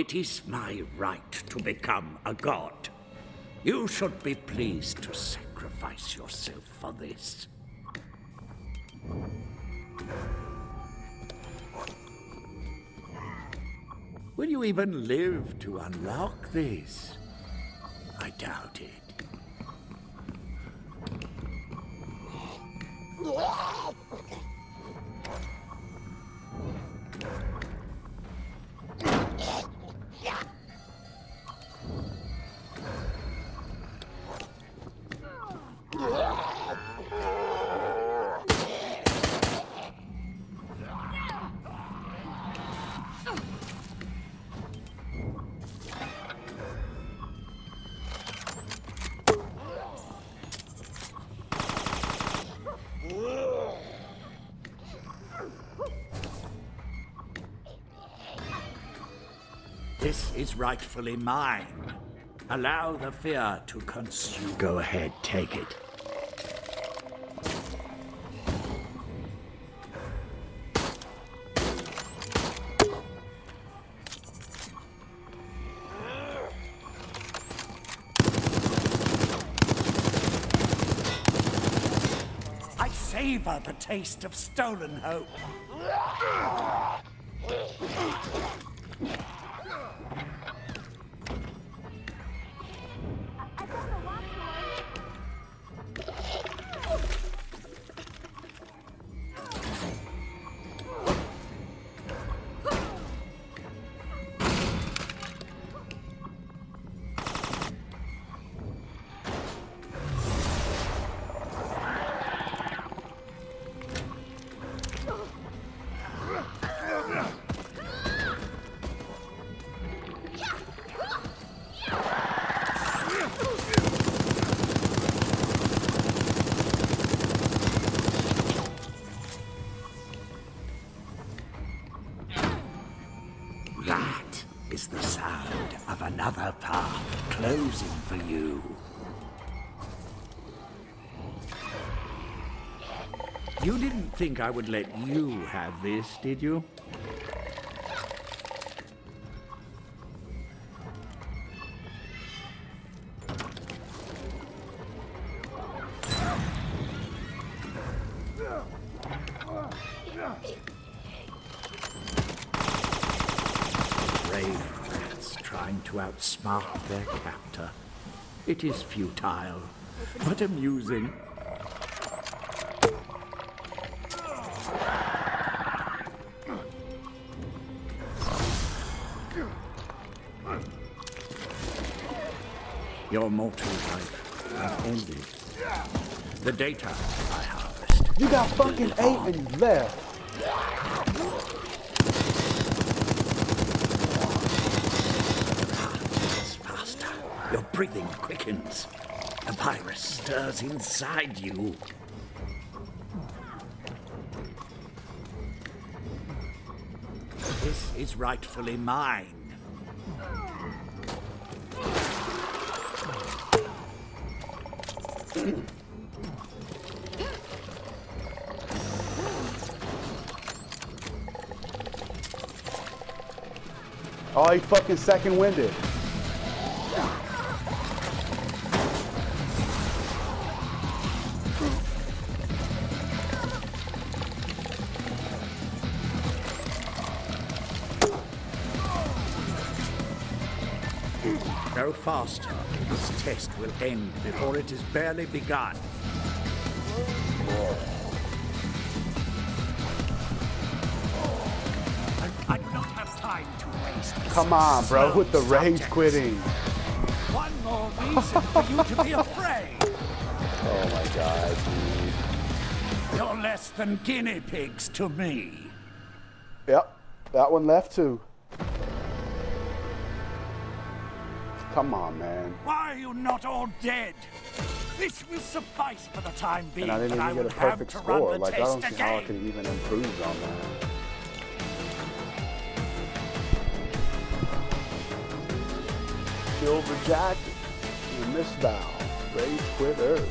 It is my right to become a god. You should be pleased to sacrifice yourself for this. Will you even live to unlock this? I doubt it. This is rightfully mine. Allow the fear to consume. Go ahead, take it. I savor the taste of stolen hope. Is the sound of another path closing for you. You didn't think I would let you have this, did you? Brave rats trying to outsmart their captor. It is futile, but amusing. Your mortal life has ended. The data I harvest. You got fucking eight and you left. It's faster. Breathing quickens. A virus stirs inside you. This is rightfully mine. Oh, he fucking second Go faster. This test will end before it is barely begun. I, I do not have time to waste. Come on, bro, with the rage quitting. One more reason for you to be afraid. Oh my god, dude. You're less than guinea pigs to me. Yep, that one left too. Come on, man. Why are you not all dead? This will suffice for the time being. And I didn't even will get a have perfect to score. Run the Like, I test don't see again. how I could even improve on that. Silver Jacket, you missed out. Rage quitters.